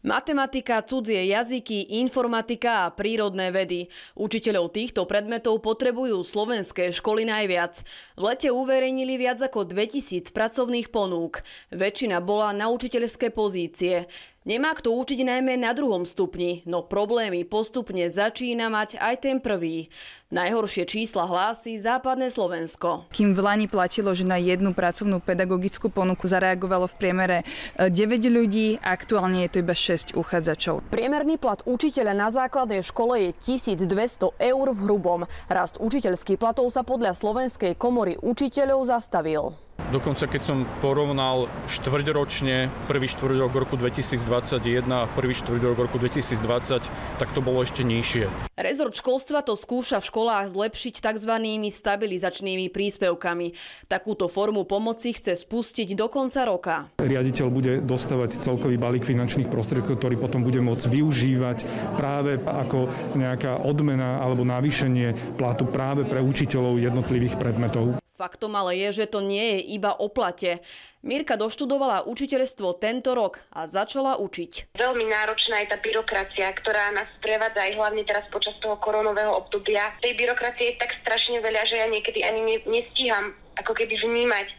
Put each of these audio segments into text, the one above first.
Matematika, cudzie jazyky, informatika a prírodné vedy. Učiteľov týchto predmetov potrebujú slovenské školy najviac. V lete uverejnili viac ako 2000 pracovných ponúk. Väčšina bola na učiteľské pozície. Nemá kto učiť najmä na druhom stupni, no problémy postupne začína mať aj ten prvý. Najhoršie čísla hlási západné Slovensko. Kým v Lani platilo, že na jednu pracovnú pedagogickú ponuku zareagovalo v priemere 9 e, ľudí, aktuálne je to iba 6 uchádzačov. Priemerný plat učiteľa na základnej škole je 1200 eur v hrubom. Rast učiteľských platov sa podľa Slovenskej komory učiteľov zastavil. Dokonca keď som porovnal štvrťročne, prvý štvrťrok roku 2021 a prvý štvrťrok roku 2020, tak to bolo ešte nižšie. Rezort školstva to skúša v školách zlepšiť tzv. stabilizačnými príspevkami. Takúto formu pomoci chce spustiť do konca roka. Riaditeľ bude dostávať celkový balík finančných prostriedkov, ktorý potom bude môcť využívať práve ako nejaká odmena alebo navýšenie platu práve pre učiteľov jednotlivých predmetov. Faktom ale je, že to nie je iba o plate. Mirka doštudovala učiteľstvo tento rok a začala učiť. Veľmi náročná je tá byrokracia, ktorá nás prevádza aj hlavne teraz počas toho koronového obdobia. Tej byrokracie je tak strašne veľa, že ja niekedy ani nestíham ako keby vnímať,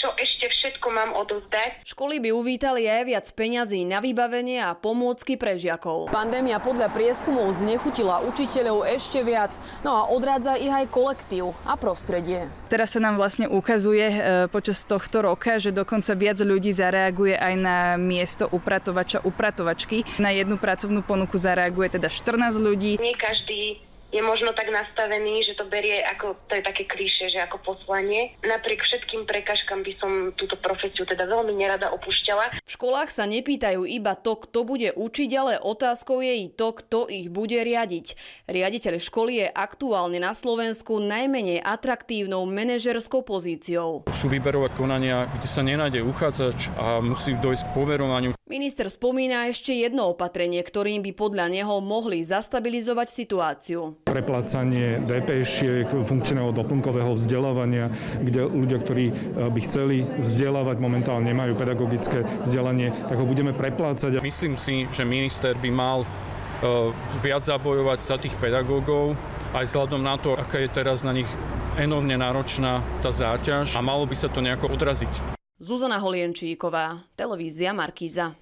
čo ešte všetko mám odovzdať. Školy by uvítali aj viac peňazí na vybavenie a pomôcky pre žiakov. Pandémia podľa prieskumov znechutila učiteľov ešte viac, no a odrádza ich aj kolektív a prostredie. Teraz sa nám vlastne ukazuje e, počas tohto roka, že dokonca viac ľudí zareaguje aj na miesto upratovača, upratovačky. Na jednu pracovnú ponuku zareaguje teda 14 ľudí. Nie každý je možno tak nastavený, že to berie ako, to je také klíše, že ako poslanie. Napriek všetkým prekažkám by som túto profesiu teda veľmi nerada opúšťala. V školách sa nepýtajú iba to, kto bude učiť, ale otázkou je i to, kto ich bude riadiť. Riaditeľ školy je aktuálne na Slovensku najmenej atraktívnou manažerskou pozíciou. Sú výberové konania, kde sa nenájde uchádzač a musí dojsť k poverovaniu. Minister spomína ešte jedno opatrenie, ktorým by podľa neho mohli zastabilizovať situáciu preplácanie DPŠ, funkčného doplnkového vzdelávania, kde ľudia, ktorí e, by chceli vzdelávať, momentálne nemajú pedagogické vzdelanie, tak ho budeme preplácať. Myslím si, že minister by mal e, viac zabojovať za tých pedagógov, aj vzhľadom na to, aká je teraz na nich enormne náročná tá záťaž a malo by sa to nejako odraziť. Zuzana Holienčíková, televízia Markíza.